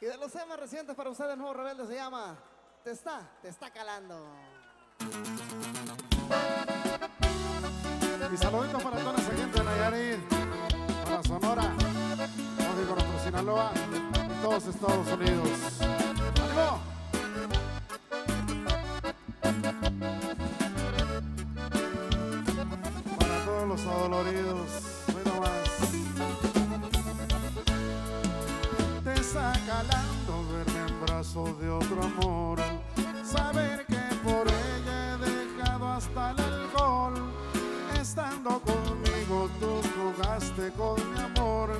Y de los temas recientes para ustedes, nuevo rebelde, se llama Te está, te está calando. Y saluditos para toda esa gente de Nayarit, para Sonora, Nuestro Sinaloa y todos Estados Unidos. De otro amor, saber que por ella he dejado hasta el alcohol. Estando conmigo tú jugaste con mi amor.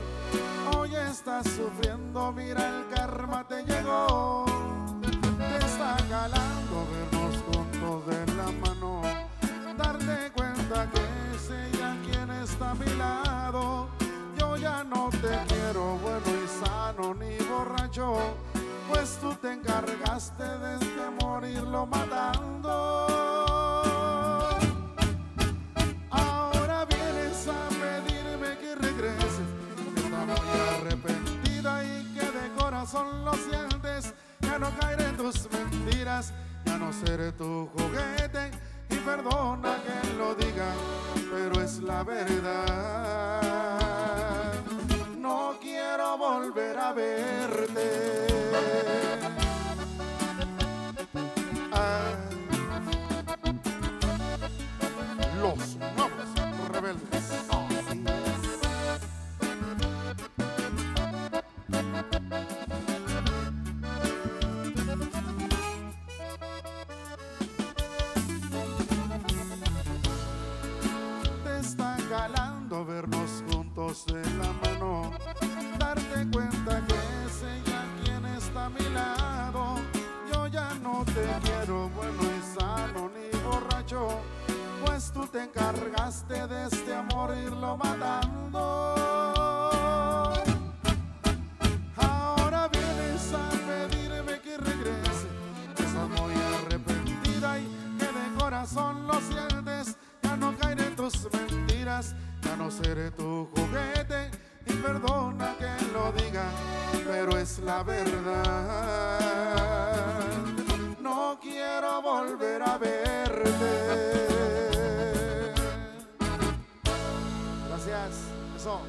Hoy estás sufriendo, mira el karma te llegó. Te está calando vernos juntos de la mano. Darte cuenta que es ella quien está a mi lado. Yo ya no te quiero bueno y sano ni borracho. Pues tú te encargaste de este morirlo matando. Ahora vienes a pedirme que regrese. Está muy arrepentida y que de corazón lo sientes. Ya no caeré en tus mentiras, ya no seré tu juguete. Y perdona que lo diga, pero es la verdad. No quiero volver a verte. De la mano. Darte cuenta que es ella quien está a mi lado. Yo ya no te quiero bueno y sano ni borracho. Pues tú te encargaste de este amor irlo matando. no seré tu juguete y perdona que lo diga, pero es la verdad. No quiero volver a verte. Gracias. Eso.